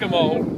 Whack-a-mole.